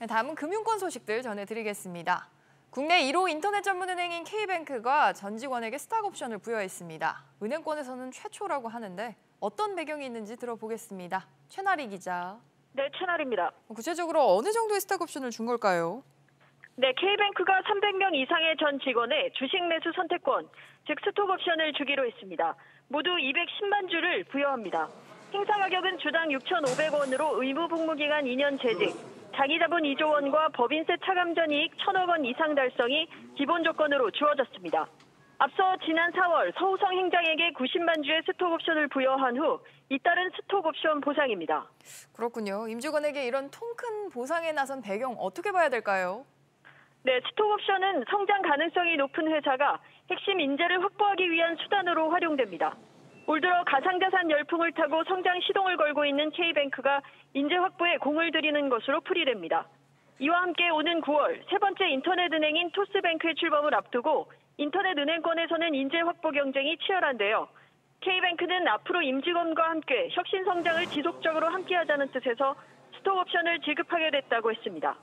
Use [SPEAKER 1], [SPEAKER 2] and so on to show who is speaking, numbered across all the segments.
[SPEAKER 1] 네, 다음은 금융권 소식들 전해드리겠습니다. 국내 1호 인터넷 전문은행인 K뱅크가 전 직원에게 스탁 옵션을 부여했습니다. 은행권에서는 최초라고 하는데 어떤 배경이 있는지 들어보겠습니다. 최나리 기자.
[SPEAKER 2] 네, 채널입니다.
[SPEAKER 1] 구체적으로 어느 정도의 스탁 옵션을 준 걸까요?
[SPEAKER 2] 네, K뱅크가 300명 이상의 전 직원의 주식 매수 선택권, 즉 스톡 옵션을 주기로 했습니다. 모두 210만 주를 부여합니다. 행사 가격은 주당 6,500원으로 의무 복무 기간 2년 재직, 장기 자본 2조 원과 법인세 차감전 이익 1,000억 원 이상 달성이 기본 조건으로 주어졌습니다. 앞서 지난 4월 서우성 행장에게 90만 주의 스톡 옵션을 부여한 후 잇따른 스톡 옵션 보상입니다.
[SPEAKER 1] 그렇군요. 임직원에게 이런 통 큰 보상에 나선 배경 어떻게 봐야 될까요?
[SPEAKER 2] 네, 스톡 옵션은 성장 가능성이 높은 회사가 핵심 인재를 확보하기 위한 수단으로 활용됩니다. 올 들어 가상자산 열풍을 타고 성장 시동을 걸고 있는 K뱅크가 인재 확보에 공을 들이는 것으로 풀이됩니다. 이와 함께 오는 9월 세 번째 인터넷 은행인 토스뱅크의 출범을 앞두고 인터넷 은행권에서는 인재 확보 경쟁이 치열한데요. K뱅크는 앞으로 임직원과 함께 혁신 성장을 지속적으로 함께하자는 뜻에서 스톡 옵션을 지급하게 됐다고 했습니다.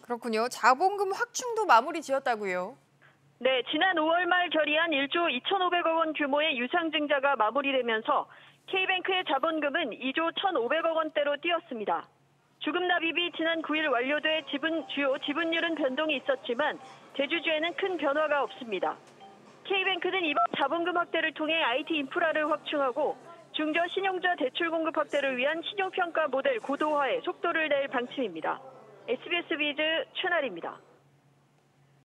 [SPEAKER 1] 그렇군요. 자본금 확충도 마무리 지었다고요.
[SPEAKER 2] 네, 지난 5월 말 결의한 1조 2,500억 원 규모의 유상증자가 마무리되면서 K뱅크의 자본금은 2조 1,500억 원대로 뛰었습니다. 주금 납입이 지난 9일 완료돼 지분, 주요 지분율은 변동이 있었지만 대주주에는 큰 변화가 없습니다. K뱅크는 이번 자본금 확대를 통해 IT 인프라를 확충하고 중저 신용자 대출 공급 확대를 위한 신용평가 모델 고도화에 속도를 낼 방침입니다. SBS 비즈 최나리입니다.